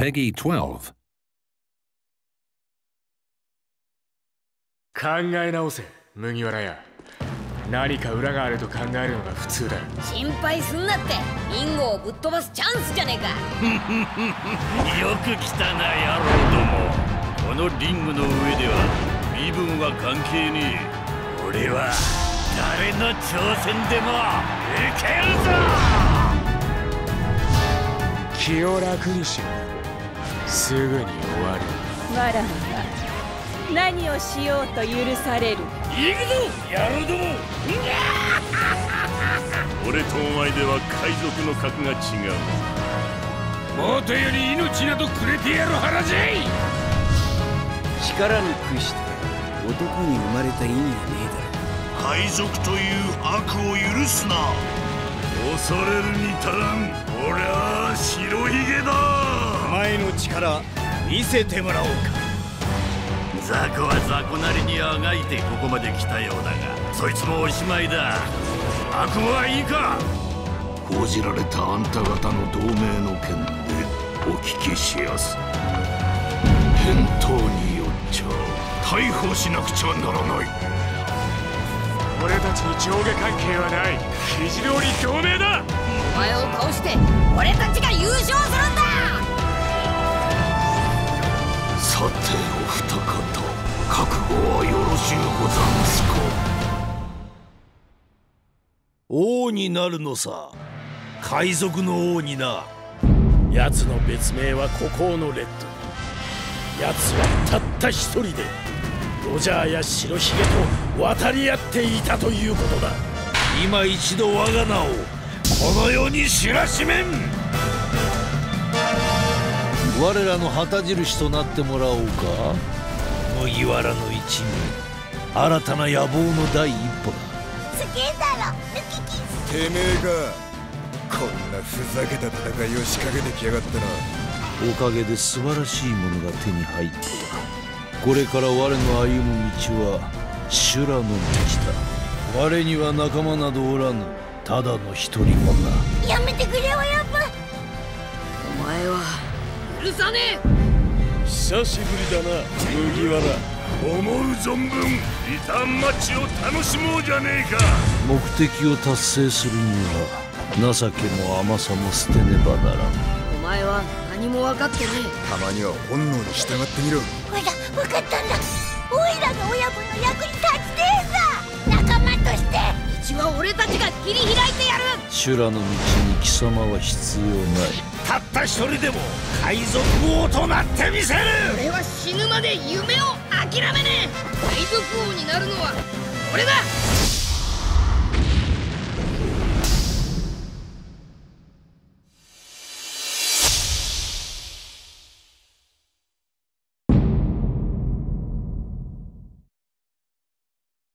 Peggy 12. 考え直せ麦わらや何か裏があると考えるのが普通だ。心配すんなって。リンゴをぶっ飛ばすチャンスじゃねえか。よく来たな野郎ども。このリングの上では身分は関係ねえ。俺は誰の挑戦でも受けるぞ!気を楽にしろすぐに終わる。わらわが何をしようと許される？行くぞ野郎ども俺とお前では海賊の格が違う。もとより命などくれてやる腹じゃい力に屈して男に生まれた意味がねえだろ海賊という悪を許すな恐れるに足らん。俺は白ひげだ。お前の力見せてもらおうか。雑魚は雑魚なりにあがいてここまで来たようだがそいつもおしまいだ。悪夢はいいか？報じられたあんた方の同盟の件でお聞きしやす。返答によっちゃ。逮捕しなくちゃならない俺たちに上下関係はない。肘通り同盟だ。お前を倒して俺たちが優勝するんだ！さてお二方覚悟はよろしゅうござんすか？王になるのさ。海賊の王にな。奴の別名は孤高のレッド。奴はたった一人でロジャーや白ひげと渡り合っていたということだ。今一度我が名をこの世に知らしめん。我らの旗印となってもらおうか。麦わらの一味新たな野望の第一歩だ。すげえだろ抜きキてめえがこんなふざけた戦いを仕掛けてきやがったな。おかげで素晴らしいものが手に入ったこれから我の歩む道は修羅の道だ。我には仲間などおらぬただの一人もなやめてくれ親分。お前は許さねえ。久しぶりだな麦わら。思う存分リターンマッチを楽しもうじゃねえか。目的を達成するには情けも甘さも捨てねばならんお前は何も分かってねたまには本能に従ってみろ。ほら分かったんだ。オイラが親分の役に立ちてえさ。仲間として。道は俺たちが切り開いてやる。修羅の道に貴様は必要ない。たった一人でも海賊王となってみせる。俺は死ぬまで夢を諦めねえ。海賊王になるのは俺だ